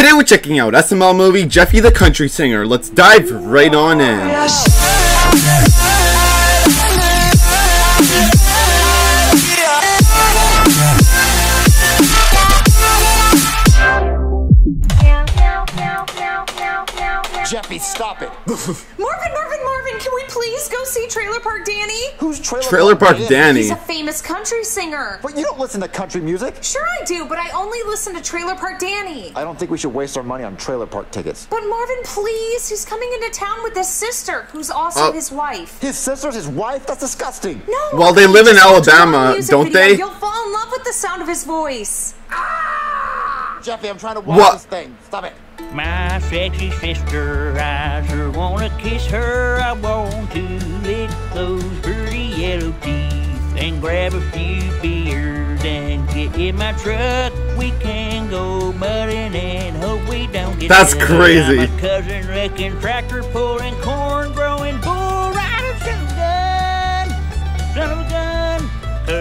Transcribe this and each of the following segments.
Today we're checking out SML movie Jeffy the Country Singer. Let's dive right on in. Jeffy, stop it. Marvin, Marvin, Marvin, can we please go see Trailer Park Danny? Who's Trailer, Trailer Park Danny. He's a famous country singer. But you don't listen to country music. Sure I do, but I only listen to Trailer Park Danny. I don't think we should waste our money on Trailer Park tickets. But Marvin, please, he's coming into town with his sister, who's also Oh. his wife. His sister's his wife? That's disgusting. No. Well, they live in Alabama, don't video, they? You'll fall in love with the sound of his voice. Ah! Jeffy, I'm trying to watch What? this thing. Stop it. My sexy sister, I sure wanna kiss her. I want to lick those pretty yellow teeth and grab a few beers and get in my truck. We can go mudding and hope we don't get That's stuck. crazy. I'm a cousin wrecking, tractor pulling, corn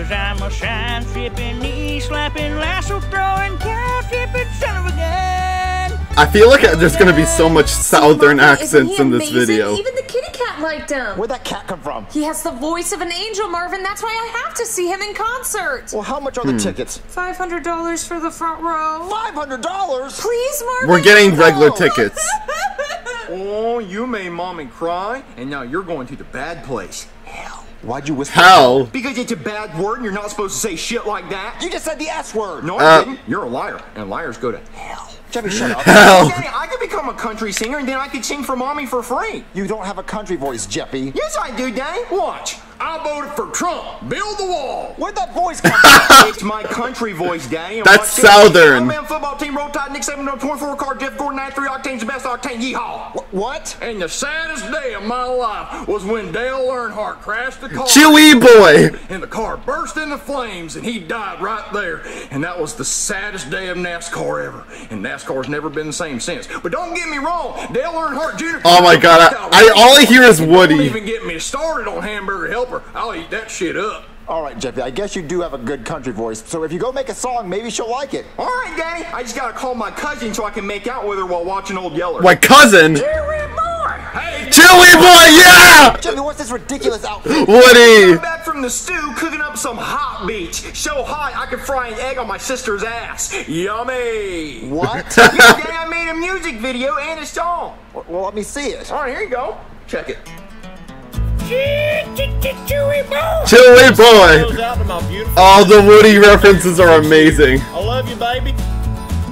Cause I'm a shine tripping, knee slapping, lasso throwing, cow tipping, son of a gun. I feel like there's gonna be so much southern Marvin, accents in this video. Even the kitty cat liked him. Where'd that cat come from? He has the voice of an angel, Marvin. That's why I have to see him in concert. Well, how much are Hmm. the tickets? $500 for the front row. $500? Please, Marvin. We're getting regular No. tickets. Oh, you made mommy cry, and now you're going to the bad place. Why'd you whisper? Hell. Because it's a bad word and you're not supposed to say shit like that. You just said the S word. No, I Uh, didn't. You're a liar, and liars go to hell. Jeffy, shut up. Hell. Daddy, I could become a country singer and then I could sing for mommy for free. You don't have a country voice, Jeffy. Yes, I do, Daddy. Watch. I voted for Trump. Build the wall. Where'd that voice come from? it's my country voice, Daddy. That's watch. Southern. Alabama football team, roll tide, Nick 7 24 car, Jeff Gordon, 93 octanes, the best octane, yeehaw. what? And the saddest day of my life was when Dale Earnhardt crashed the car. Chewie boy. And the car burst into flames and he died right there. And that was the saddest day of NASCAR ever. And NASCAR's never been the same since. But don't get me wrong, Dale Earnhardt Jr. Oh my God, I- I- all I hear is Woody. Don't even get me started on Hamburger Helper. I'll eat that shit up. All right, Jeffy, I guess you do have a good country voice. So if you go make a song, maybe she'll like it. All right, Daddy. I just gotta call my cousin so I can make out with her while watching Old Yeller. My cousin. Chewie boy. Hey, Chewie boy, yeah! Jeffy, what's this ridiculous outfit? Woody. I'm back from the stew cooking up some hot beach. So hot I could fry an egg on my sister's ass. Yummy. What? yeah, Daddy, I made a music video and a song. well, let me see it. All right, here you go. Check it. Chewie boy. Goes out to my beautiful. All the Woody references are amazing. I love you, baby.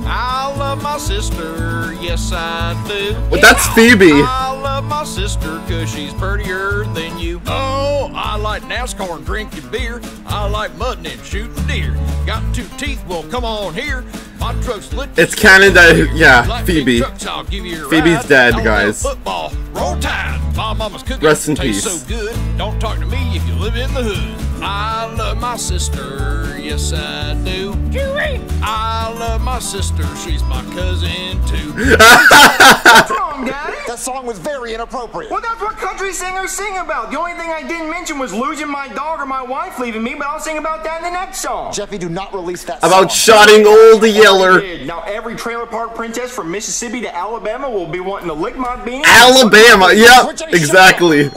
I love my sister, yes I do. But that's Phoebe. I love my sister cause she's prettier than you. Oh, I like NASCAR and drinking beer. I like mudding and shooting deer. Got two teeth, well come on here. My truck's lit. It's canon that, yeah, Phoebe. trucks, I'll give you a Phoebe's ride. dead, guys. Football, roll tide. Mama's cooking. Rest in tastes peace. so good. Don't talk to me if you live in the hood. I love my sister, yes I do. I love my sister, she's my cousin too. What's wrong, Daddy? That song was very inappropriate. Well, that's what country singers sing about. The only thing I didn't mention was losing my dog or my wife leaving me, but I'll sing about that in the next song. Jeffy, do not release that song. About song. shotting old Yeller. Now every trailer park princess from Mississippi to Alabama will be wanting to lick my beanie. Alabama. Yep, exactly.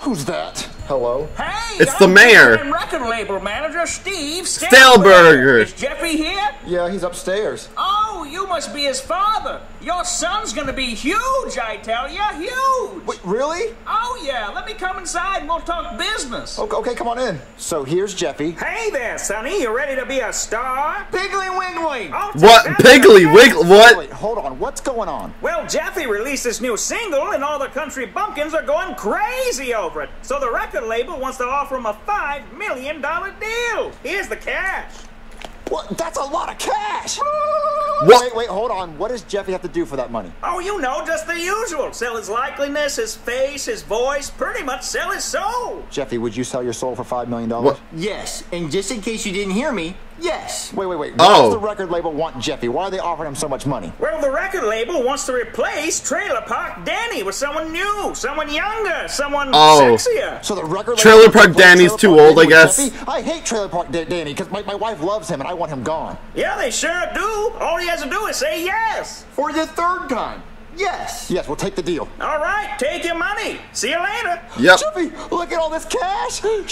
Who's that? Hello? Hey, It's the mayor. Record label manager Steve Staleberger. Is Jeffy here? Yeah, he's upstairs. Oh, Oh, you must be his father. Your son's gonna be huge, I tell you, huge. Wait, really? Oh yeah, let me come inside and we'll talk business. Okay, okay, come on in. So here's Jeffy. Hey there, Sonny. You ready to be a star? Piggly Wiggly. Oh, What? Piggly okay. Wiggle? What? Wait, hold on. What's going on? Well, Jeffy released his new single, and all the country bumpkins are going crazy over it. So the record label wants to offer him a five million dollar deal. Here's the cash. What? That's a lot of cash. What? Wait, wait, hold on. What does Jeffy have to do for that money? Oh, you know, just the usual. Sell his likeliness, his face, his voice, pretty much sell his soul. Jeffy, would you sell your soul for five million What? dollars? Yes, and just in case you didn't hear me, Yes. Wait, wait, wait. Oh. Why does oh. the record label want Jeffy? Why are they offering him so much money? Well, the record label wants to replace Trailer Park Danny with someone new, someone younger, someone Oh. sexier. So the record Trailer Park Danny's replace too Park old, I Danny with guess. Jeffy? I hate Trailer Park Da- Danny because my, my wife loves him and I want him gone. Yeah, they sure do. All he has to do is say yes. For the third time. Yes. Yes, we'll take the deal. All right, take your money. See you later. Yep. Jeffy, look at all this cash. Jeffy.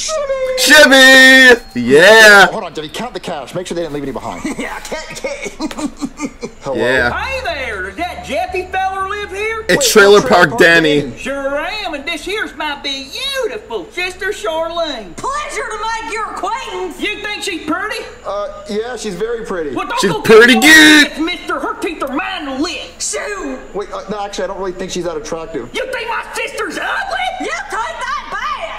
Chevy! Yeah! Hold on, Jeffy, count the cash. Make sure they didn't leave any behind. Yeah, can't, can't. Hello? Yeah. Hey there, does that Jeffy feller live here? It's Trailer Park Danny. Sure am, and this here's my beautiful sister Charlene. Pleasure to make your acquaintance. You think she's pretty? Uh, yeah, she's very pretty. Well, don't She's go pretty good. Mister. Her teeth are mine to lick. Shoot. Wait, uh, Uh, no, actually, I don't really think she's that attractive. You think my sister's ugly? You take that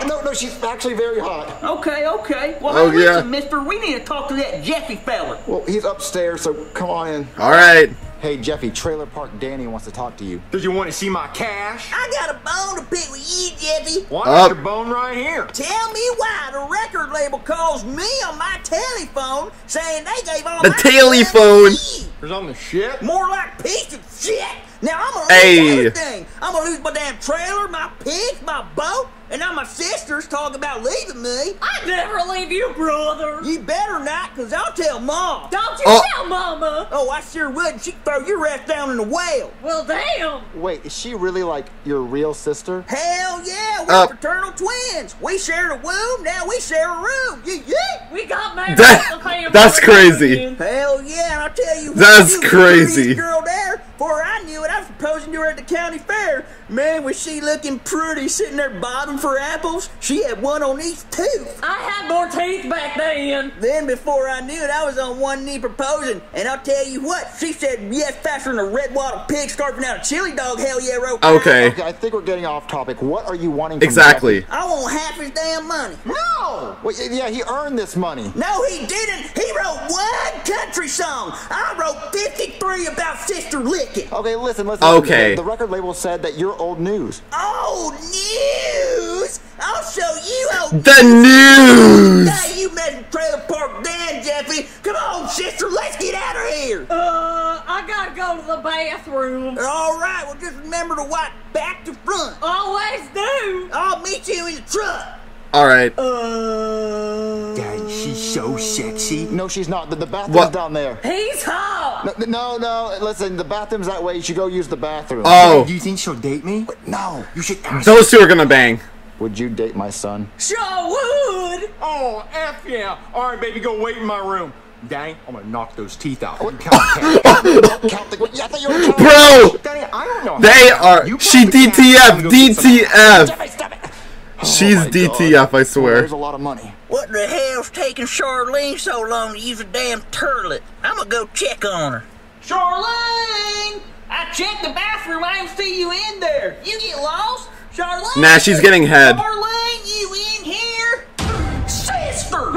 back. No, no, she's actually very hot. Okay, okay. Well, Oh, hey, yeah. listen, Mister, we need to talk to that Jeffy feller. Well, he's upstairs, so come on in. Alright. Hey, Jeffy, Trailer Park Danny wants to talk to you. Does you want to see my cash? I got a bone to pick with you, Jeffy. Why Up. your bone right here? Tell me why the record label calls me on my telephone saying they gave all The my telephone. money to me. There's on the shit. More like piece of shit. Now I'm gonna lose everything. I'm gonna lose my damn trailer, my pigs, my boat, and now my sister's talking about leaving me. I'd never leave you, brother. You better not, cause I'll tell mom. Don't you Oh. tell Mama. Oh, I sure would. She'd throw your ass down in the well. Well, damn. Wait, is she really like your real sister? Hell yeah, we're Uh. fraternal twins. We share a womb, now we share a room. Yeah, yeah. We got married That- the that's crazy. Hell yeah, and I'll tell you what, That's you crazy. girl there. Before I knew it, I was proposing to her at the county fair. Man, was she looking pretty, sitting there bobbing for apples. She had one on each tooth. I had more teeth back then. Then before I knew it, I was on one knee proposing. And I'll tell you what, she said yes faster than a red wattle pig scarfing out a chili dog. Hell yeah, rope. Okay. Okay, I think we're getting off topic. What are you wanting from Exactly. Jeffy? I want half his damn money. No! Wait, yeah, he earned this money. No, he didn't. He wrote one country song. I wrote 53 about Sister Licking. Okay, listen, listen. Okay. The, the record label said that you're old news. Old news. I'll show you old The news! Now you messing with Trailer Park Dan, Jeffy. Come on, sister, let's get out of here. Uh, I gotta go to the bathroom. All right, well, just remember to wipe back to front. Always do. I'll meet you in the truck. Alright. Uh. Dad, she's so sexy. No, she's not. The, the bathroom's What? down there. He's hot. No, no, no, listen, the bathroom's that way. You should go use the bathroom. Oh, Do you think she'll date me? no. You should ask. those two are gonna bang. Would you date my son? Sure would. Oh, F yeah. All right, baby, go wait in my room. Dang, I'm gonna knock those teeth out. You count. Count the. Yeah, I thought you were counting. Bro! Daddy, I don't know. They are. You She count the cash, I'm DTF! gonna go get some- DTF! Jeffy. Oh she's Oh my DTF, I swear. There's a lot of money. What the hell's taking Charlene so long to use a damn turlet? I'm gonna go check on her. Charlene! I checked the bathroom. I don't see you in there. You get lost? Charlene! Nah, she's getting head. Charlene, you in here? Sister!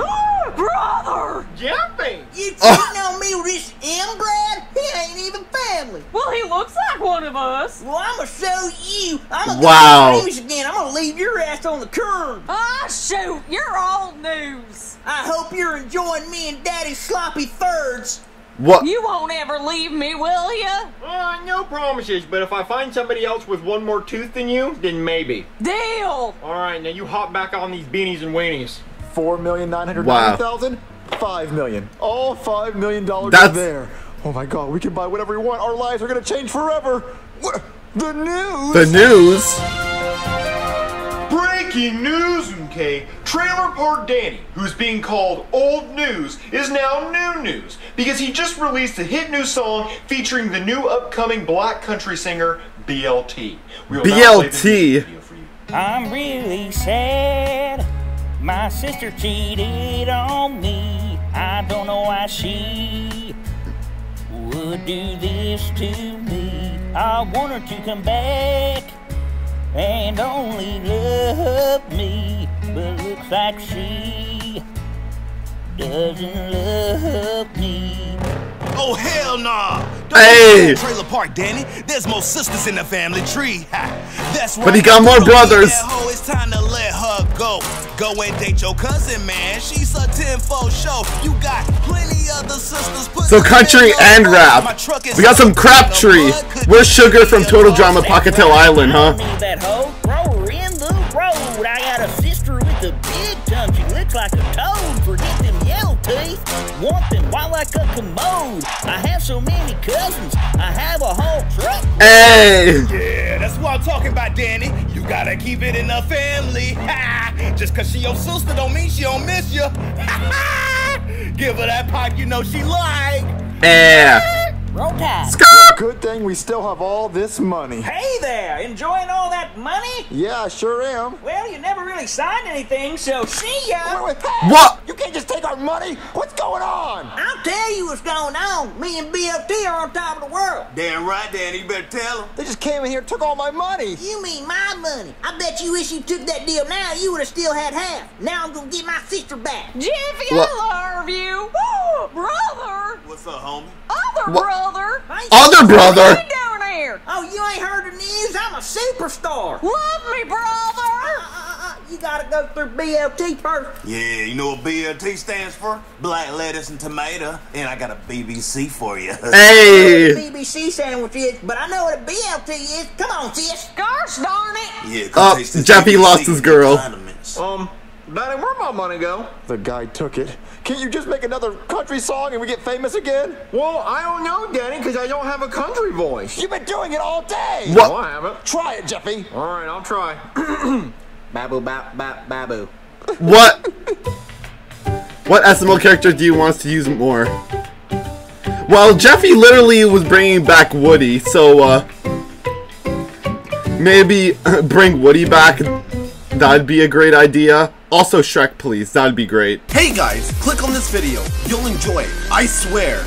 Brother. Jeffy! You oh. cheating on me with this inbred? He ain't even family. Well, he looks like one of us. Well, I'm gonna show you. I'm gonna Wow. go to the again. I'm gonna leave your ass on the curb. Ah, shoot. You're old news. I hope you're enjoying me and Daddy's sloppy thirds. What? You won't ever leave me, will you? Uh, no promises, but if I find somebody else with one more tooth than you, then maybe. Deal. Alright, now you hop back on these beanies and weenies. Four million nine hundred Wow. ninety thousand. Five million. All five million dollars That's- is there. Oh my God, we can buy whatever we want. Our lives are gonna change forever. The news. The news? Breaking news, okay? Trailer Park Danny, who's being called old news, is now new news because he just released a hit new song featuring the new upcoming black country singer BLT. We will now play the BLT. music video for you. I'm really sad. My sister cheated on me. I don't know why she would do this to me. I want her to come back and only love me. But looks like she doesn't love me. Oh, hell nah! Don't Hey. you know Trailer Park Danny. There's more sisters in the family tree. That's. But he got more brothers. hoe, It's time to let her go. Go and date your cousin, man. She's a tenfold show. You got plenty other sisters. Put So country and rap. My truck is We got some crap Crabtree. What could Where's Sugar from Total boss? Drama Pahkitew Island, I huh? Yellow teeth. Want them while like a commode. I have so many cousins. I have a whole truck. Hey! Yeah, that's what I'm talking about, Danny. You gotta keep it in the family. Ha! Just cause she your sister don't mean she don't miss you. Give her that pipe you know she like. Eh. Roll tide. Good thing we still have all this money. Hey there, enjoying all that money? Yeah, I sure am. Well, you never really signed anything, so see ya. Wait, wait, hey! What? You can't just take our money. What's going on? I'll tell you what's going on. Me and BLT are on top of the world. Damn right, Danny. You better tell him. They just came in here and took all my money. You mean my money? I bet you wish you took that deal now, you would have still had half. Now I'm gonna get my sister back. Jeffy, What? I love you. Ooh, brother. What's up, homie? Other What? brother. Other brother! What are you doing here? Oh, you ain't heard the news? I'm a superstar. Love me, brother. Uh, uh, uh, you gotta go through BLT first. Yeah, you know what BLT stands for? Black lettuce and tomato. And I got a BBC for you. Hey! BBC sandwich is, but I know what a BLT is. Come on, sis. Gosh darn it. yeah, Oh, taste Jeffy BBC lost his girl. Um, Daddy, where'd my money go? The guy took it. Can't you just make another country song and we get famous again? Well, I don't know, Daddy, because I don't have a country voice. You've been doing it all day. What? No, I haven't. Try it, Jeffy. All right, I'll try. Babu, bap, bap, babu. What? What SML character do you want us to use more? Well, Jeffy literally was bringing back Woody, so, uh... Maybe bring Woody back. That'd be a great idea. Also Shrek, please. That'd be great. Hey guys, click on this video. You'll enjoy it. I swear.